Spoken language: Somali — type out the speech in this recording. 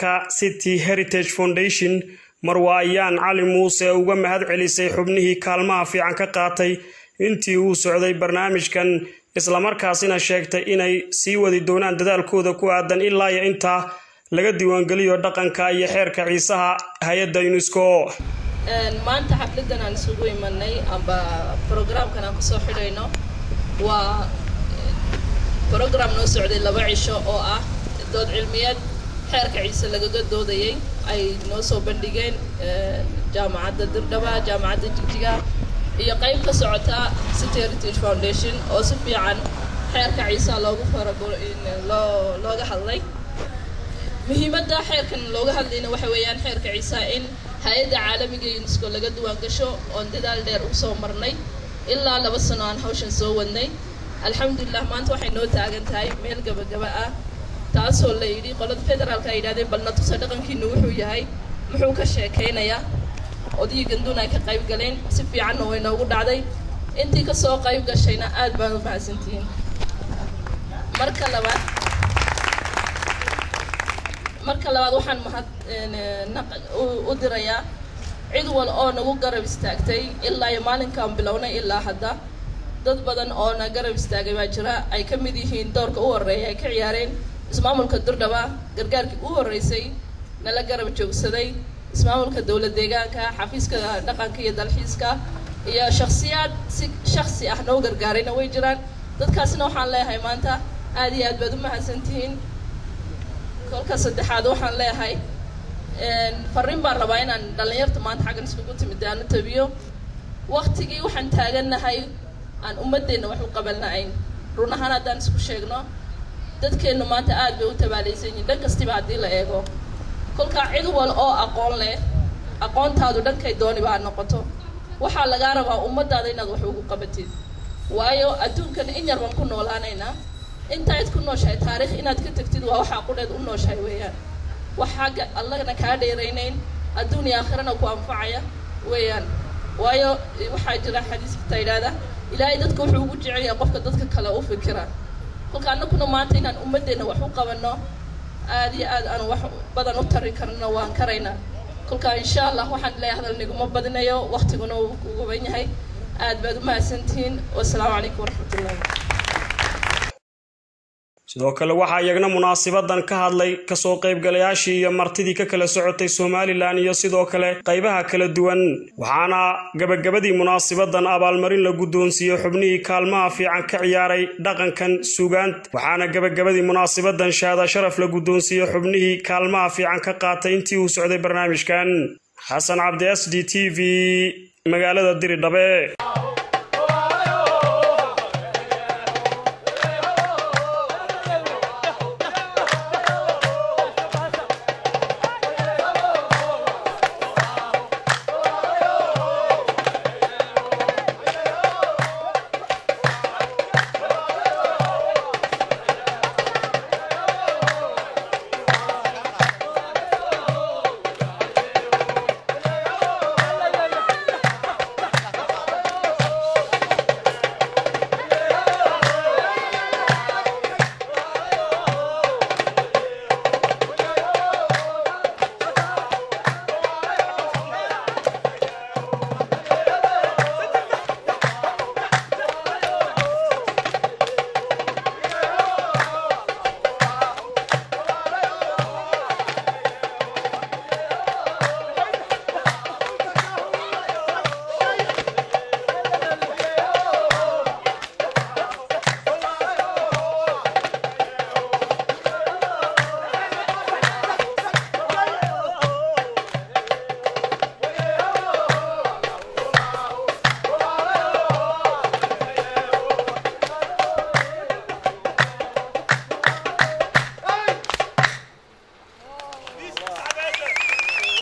qaranka city heritage foundation marwa ayaan cali muuse uga mahad celisay xubnihii kaalmaha fiican ka qaatay intii uu socday barnaamijkan islamarkaasina sheegtay inay sii wadi doonaan dadaalkooda ku aadan ilaa iyo intaa laga diiwaangeliyo dhaqanka iyo xeerka ciisaha hay'adda unesco. Maanta xafladan aan isugu imanay amba brograamkan aan ku soo xidhayno waa brogram noo socday laba cisho oo ah dood cilmiyeed xeerka ciise lagaga doodayay ay noo soo bandhigeen jaamacadda dirdhaba jaamacadda jigjiga iyo qayb ka socota city heritage foundation oo si fiican xeerka ciisaha loogu farabo loo looga hadlay. Muhiimadda xeerkan looga hadlayna waxa weeyaan xeerka ciisaha in hay'adda caalamiga unesco laga duwaan gasho oon dadaal dheer u soo marnay ilaa laba sano aan hawshan soo wadnay. Alxamdulilah maanta waxay noo taagan tahay meel gabagaba ah taasoo la yidhi qolada federaalka ay yidhahdeen balna tusa dhaqankiina wuxuu yahay. Muxuu ka sheekaynayaa odayii ganduun ay ka qayb galeen si fiicanna way noogu dhacday. Intii ka soo qayb gashayna aad baan u mahadsantihiin marka labaad marka labaad waxaan mahad u dirayaa cid wal oo nagu garab istaagtay. Ilaa iyo maalinkaan bilownay ilaa hadda. Dad badan oo na garab istaagay baa jira. Ay ka mid yihiin doorka u horreeya ay ka ciyaareen ismaamulka durdhaba gargaarkii u horreysay nala garab joogsaday. Ismaamulka dowlad deegaanka xafiiska dhaqanka iyo dalxiiska iyo shaksiyaad si shaksi ah noo gargaarayna way jiraan. Dadkaasna waxaan leeyahay maanta aad iyo aad baad u mahadsantihiin. Kolka saddexaad waxaan leeyahay fariin baan rabaa inaan dhallinyarta maanta xaggan iskugu timid aanu tabiyo. Waktigii waxaan taagannahay aan ummadeenna wax u qabannahayn run ahaan haddaan isku sheegno dadkeennu maanta aad bay u tabaalaysan yihiin dhan kastiba haddii la eego kolkaa cid wal oo aqoon leh aqoontaadu dhankay dooniba ha noqoto. Waxaa lagaa rabaa ummaddaada inaad wax ugu qabatid. Waayo adduunkan in yar baan ku noolaanaynaa intaad ku nooshahay taariikh inaad ka tegtid waa waxaa qudheed u nooshahay weeyaan. Wax xagga allagana kaa dheeraynayn adduun iyo aakhirana ku anfacaya weeyaan. Waayo waxaa jira xadiiskata yidhaahda ilaahay dadka wuxuu ugu jecel yahay qofka dadka kale u fikira kolka annaguna maanta inaan ummadeenna wax u qabanno aad iyo aad aan wax badan u tari karno waan karaynaa kolka insha allah waxaan leeyahay hadal niguma badinayo waktiguna uu ku guban yahay. Aad baad u mahadsantihiin wasalaamu calaykum waraxmatullahi sidoo kale waxaa iyagna munaasibadan ka hadlay ka soo qaybgalayaashii iyo martidii ka kala socotay somalilan iyo sidoo kale qaybaha kala duwan. Waxaana gabagabadii munaasabadan abaalmarin la guddoonsiiyey xubnihii kaalmaha fiican ka ciyaaray dhaqankan sugaant waxaana gabagabadii munaasabadan shaada sharaf la guddoonsiiyey xubnihii kaalmaha fiican ka qaatay intii uu socday barnaamijkan. Xasan cabdi s d t v magaalada diridhabe